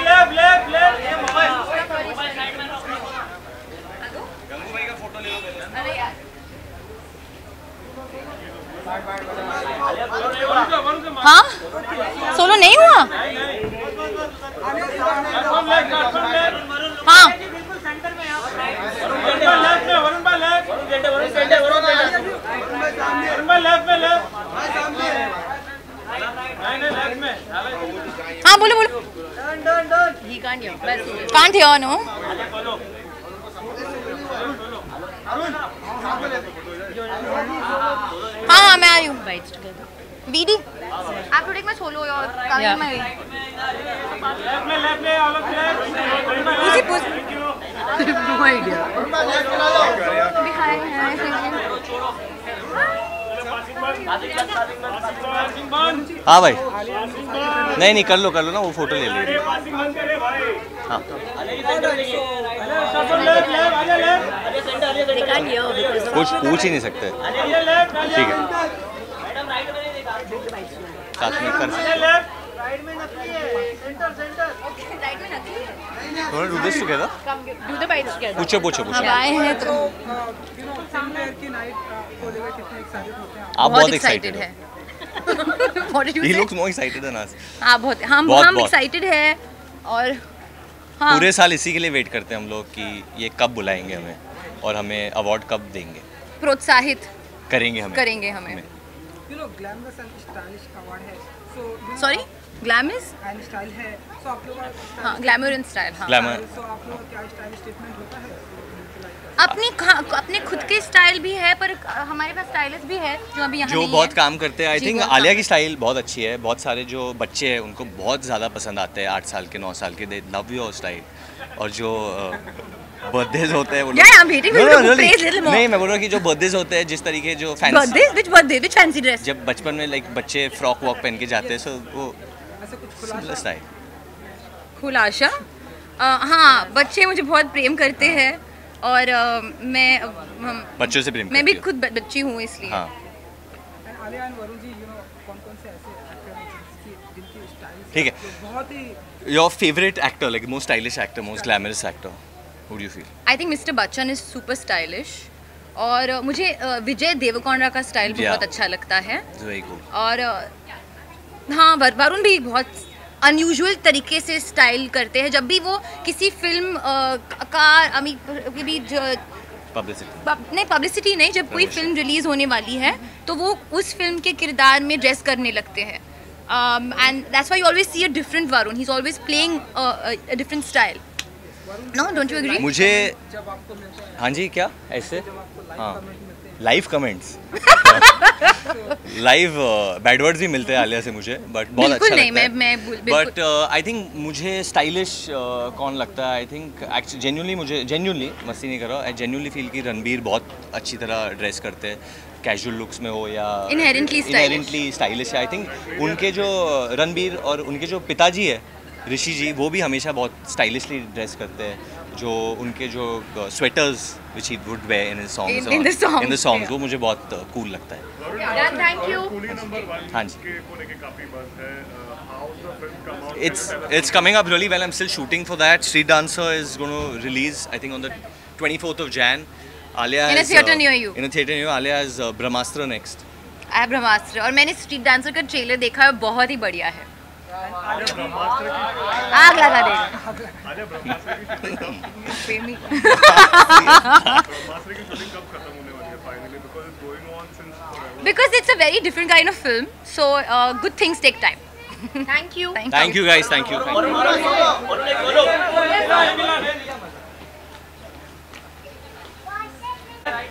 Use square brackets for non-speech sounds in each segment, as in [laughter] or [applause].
Left, left, left. अरे यार हाँ? सोलो नहीं हुआ. हाँ. हाँ बोलो बोलो। कांट हियर नो हाँ हाँ मैं आ रही हूँ बीडी आप टुडे मैं सोलो और कल Yeah. मैं Left में, left में, all of you left. Varun भाई पूछी left. no idea. भी हाय हाय Passing हाँ भाई नहीं नहीं कर लो कर लो ना वो फ़ोटो ले लो हाँ कुछ पूछ ही नहीं सकते ठीक है साथ में कर सकते do this together Do the bites together. पूछो पूछो पूछो। आए हैं तो। आप बहुत एक्साइटेड है। [laughs] say? Looks more excited than us हाँ बहुत हम हम एक्साइटेड है और हाँ। पूरे साल इसी के लिए वेट करते हैं हम लोग कि ये कब बुलाएँगे हमें और हमें अवार्ड कब देंगे। प्रोत्साहित करेंगे हमें। करेंगे हमें। You know glamorous and stylish award है so you know, sorry glamour and style है so आप लोगों का हाँ ग्लैमर एंड स्टाइल हाँ ग्लैमर so आप लोगों का क्या स्टाइल स्टेटमेंट होता है अपनी अपने खुद के स्टाइल भी है पर हमारे पास स्टाइलिस्ट भी है जो अभी यहाँ जो नहीं बहुत है। काम करते हैं आई थिंक बहुत आलिया की स्टाइल बहुत अच्छी है। बहुत सारे जो बच्चे हैं उनको बहुत ज़्यादा पसंद आते हैं आठ साल के नौ साल के दे लव योर स्टाइल और जो बर्थडेज होते हैं. नहीं मैं बोल रहा कि जो बर्थडेज होते हैं जिस तरीके जो fans birthday which birthday which fancy dress जब बचपन में लाइक बच्चे फ्रॉक वॉक पहन के जाते हैं सो वो ऐसे कुछ सिमिलर स्टाइल खुलाशा हाँ बच्चे मुझे बहुत प्रेम करते हैं। और अ, मैं हम- बच्चों से प्रेम मैं भी खुद बच्ची हूँ इसलिए। हाँ। ठीक है। बहुत ही your favourite actor like most stylish actor most glamorous actor who do you feel I think mister Bachchan is super stylish और मुझे विजय देवकोंडा का स्टाइल Yeah. बहुत अच्छा लगता है। वेरी गुड और अ, हाँ वरुण भी बहुत अनयूजुअल तरीके से स्टाइल करते हैं। जब भी वो किसी फ़िल्म का मीन भी पब्लिसिटी नहीं पब्लिसिटी नहीं जब कोई फ़िल्म रिलीज़ होने वाली है तो वो उस फ़िल्म के किरदार में ड्रेस करने लगते हैं। And that's why you always see a different Varun he is always playing a different style no don't you agree मुझे हैं जी क्या? ऐसे? हैं। Live comments live bad words भी मिलते हैं आलिया से मुझे बट बहुत अच्छा नहीं, लगता मैं- मैं बट आई थिंक मुझे स्टाइलिश uh, कौन लगता है? आई थिंक एक्चुअली जेन्यूनली मुझे जेन्यूनली मस्ती नहीं कर रहा आई जेन्यूनली फील की रणबीर बहुत अच्छी तरह ड्रेस करते हैं। कैजुअल लुक्स में हो या इनहेरेंटली स्टाइलिश है। आई थिंक उनके जो रणबीर और उनके जो पिताजी है ऋषि जी वो भी हमेशा बहुत स्टाइलिशली ड्रेस करते हैं। जो उनके जो sweaters he would wear in In- songs in in the songs, in the songs yeah. वो मुझे बहुत कूल लगता है थैंक यू हाँ जी It's it's coming up really well. I'm still shooting for that. Street Dancer is going to release, I think, on the 24th of Jan. Alia In a has, theatre uh, near you. In a theatre near you. Alia has uh, Brahmastra next. आई ब्रह्मास्त्र और मैंने street dancer का trailer देखा है बहुत ही बढ़िया है आग लगा देगा प्रेमी because it's a very different kind of film so uh, good things take time thank you thank, Thank you guys. Thank you. Thank you. thank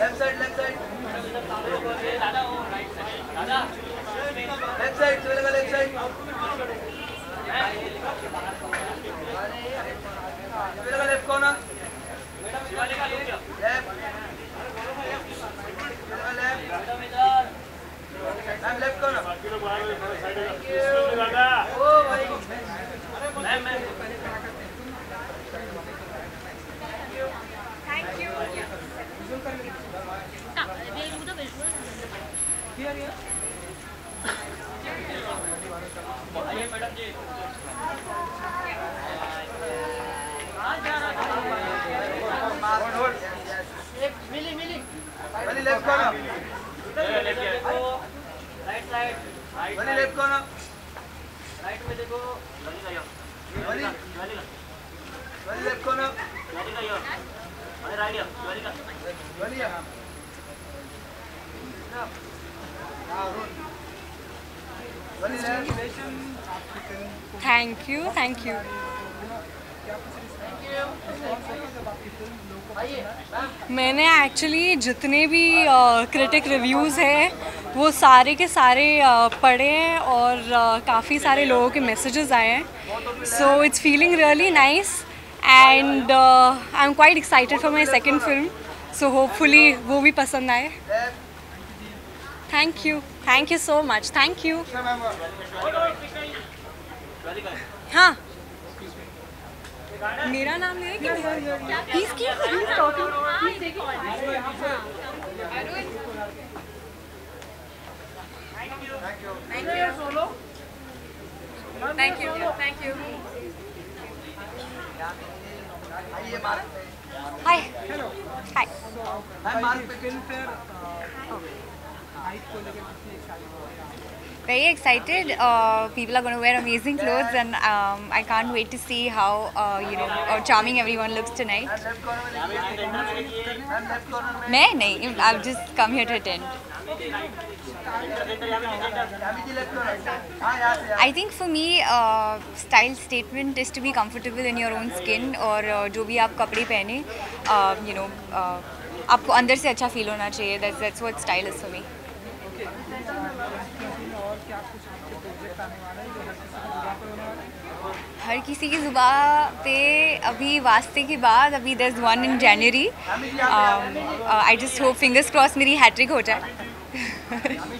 Left side, left side. Left side, चलेगा left side. चलेगा left corner. Left. चलेगा left. Ma'am, left corner. Oh, भाई. Here, thank you thank you मैंने actually जितने भी critic reviews हैं, वो सारे के सारे पढ़े हैं और काफ़ी सारे लोगों के मैसेजेस आए हैं। So it's feeling really nice and I am quite excited for my second film so hopefully वो भी पसंद आए। Thank you thank you so much thank you हाँ। मेरा नाम ले he's talking. Thank you. Thank you. आइए मार्क पे. Hi. Hi. मैम मार्क पे. फिल्म फेयर हाइट को लेकर कितनी एक्साइटेड हो रही है Very excited. Uh, people are going to wear amazing clothes, and um, I can't wait to see how uh, you know uh, charming everyone looks tonight. Left corner में देखिए. Ma'am left corner में. मैं नहीं I've just come here to attend. अभी think for me style statement से. I think for me, uh, style statement is to be comfortable in your own skin और uh, जो भी आप कपड़े पहने, यू नो uh, आपको अंदर से अच्छा फील होना चाहिए. That's that's what style is for me. और क्या कुछ आपके प्रोजेक्ट आने वाला है जो हर किसी की ज़ुबान पे अभी वास्ते के बाद अभी दस one in January I just hope fingers cross मेरी हैट्रिक हो जाए [laughs]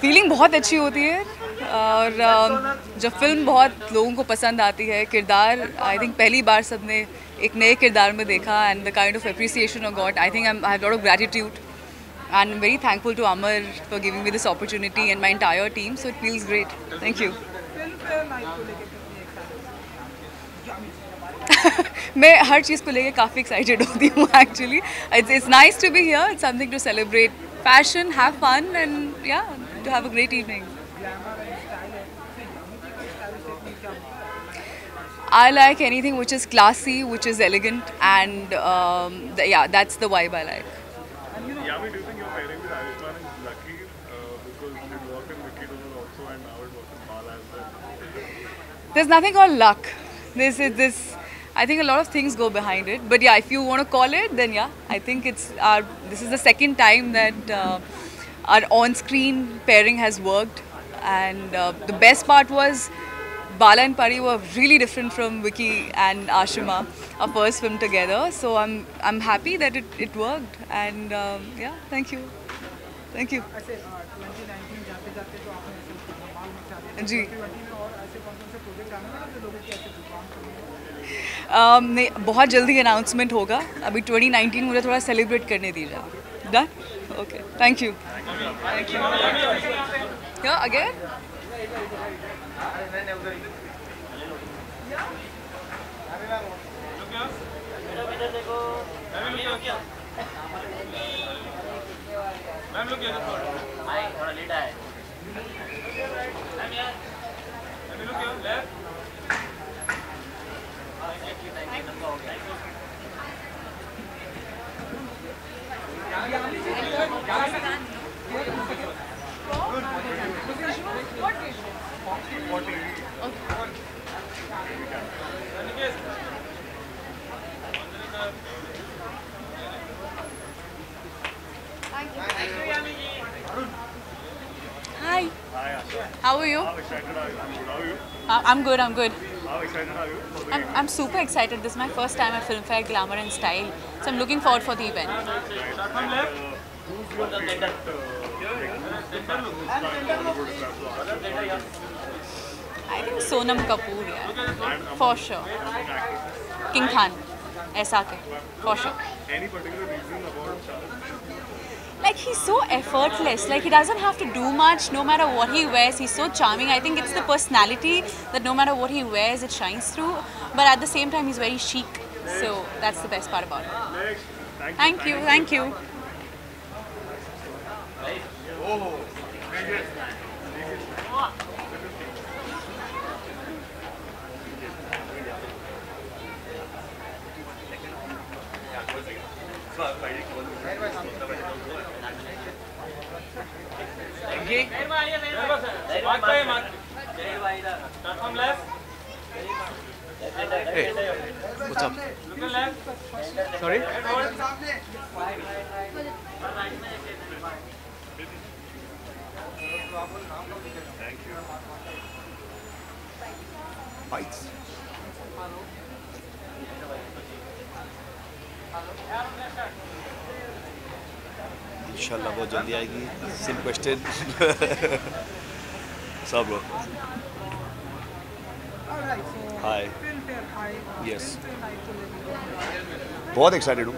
फीलिंग बहुत अच्छी होती है और um, जब फ़िल्म बहुत लोगों को पसंद आती है किरदार आई थिंक पहली बार सबने एक नए किरदार में देखा and the kind of appreciation of god I think I have lot of gratitude and very thankful to Amar for giving me this opportunity and my entire team so it feels great. Thank you. Filmfare night को लेकर कितनी excited मैं हर चीज़ को लेके काफ़ी excited होती हूँ actually it's it's nice to be here it's something to celebrate fashion have fun and yeah to have a great evening. I like anything which is classy, which is elegant, and um, yeah, that's the vibe I like. Yami, do you think your pairing with Ayushman is lucky? Uh, because in Vicky also, and now it works in Bala as well. There's nothing called luck. This is this. I think a lot of things go behind it. But yeah, if you want to call it, then yeah, I think it's our. This is the second time that. Uh, our on-screen pairing has worked, and uh, the best part was Bala and Pari were really different from Vicky and Ashima, our first film together. So I'm I'm happy that it, it worked. And um, yeah, thank you, thank you. तो जी। हैं Um, नहीं बहुत जल्दी announcement होगा अभी 2019 मुझे थोड़ा celebrate करने दीजिए done okay thank you thank you again ma'am लोग थोड़ा थोड़ा लेट आए मैम यार मैम लोग left Hi. How are you? How excited are you? How are you? Uh, I'm good. I'm good. How excited are you? I'm, I'm super excited. This is my first time at Filmfare Glamour and Style, so I'm looking forward for the event. I think Sonam Kapoor, yeah. For sure. King Khan. SRK. For sure. Any particular reason about Like he's so effortless. Like he doesn't have to do much no matter what he wears. He's so charming. I think it's the personality that no matter what he wears it shines through. But at the same time he's very chic. So that's the best part about it. Thank you. Thank you. Thank you. Bites. इंशाल्लाह बहुत जल्दी आएगी। Same question [laughs] सब लोग। को लेकर बहुत excited हूँ।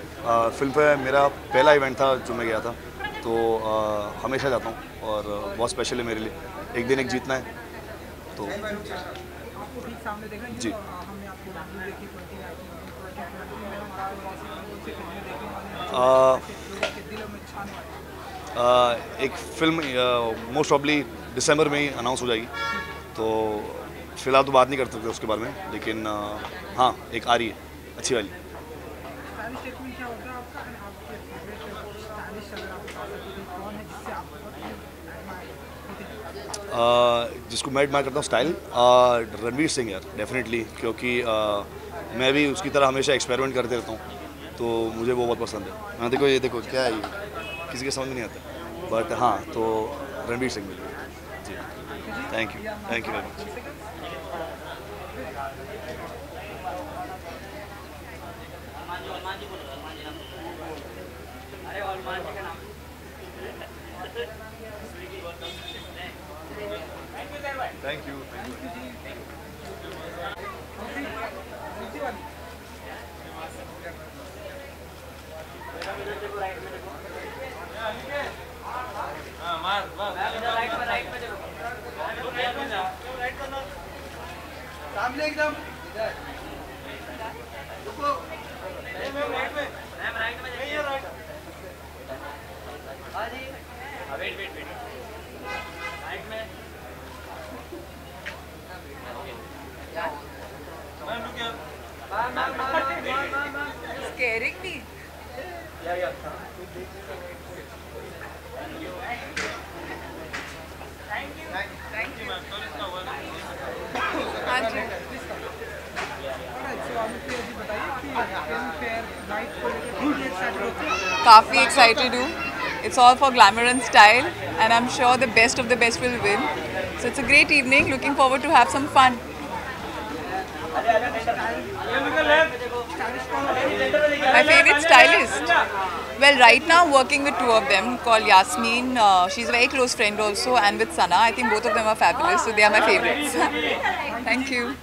फ़िल्म फेयर मेरा पहला इवेंट था जो मैं गया था। तो आ, हमेशा जाता हूँ और बहुत स्पेशल है मेरे लिए। एक दिन एक जीतना है तो जी। आ, आ, एक फ़िल्म मोस्ट ऑबली दिसंबर में ही अनाउंस हो जाएगी। तो फ़िलहाल तो बात नहीं कर सकते उसके बारे में लेकिन हाँ एक आ रही है अच्छी वाली स्टाइलिश स्टेटमेंट क्या होता है आपका एंड आपके फेवरेट स्टाइलिश अगर आप बता सकते हैं कौन है जिससे आप बहुत admire होते हैं आ, जिसको मैं एडमायर करता हूँ स्टाइल रणवीर सिंह यार डेफिनेटली क्योंकि मैं भी उसकी तरह हमेशा एक्सपेरिमेंट करते रहता हूँ तो मुझे वो बहुत पसंद है। हाँ देखो ये, देखो, क्या है ये? किसी के समझ में नहीं आता। बट हाँ तो Ranveer Singh ji. Thank you thank you very much Coffee excited. It's all for glamour and style and I'm sure the best of the best will win. So it's a great evening. Looking forward to have some fun. My favorite stylist. Well, right now working with two of them called Yasmin. Uh, she's a very close friend also and with Sana. I think both of them are fabulous. So they are my favorites. [laughs] Thank you.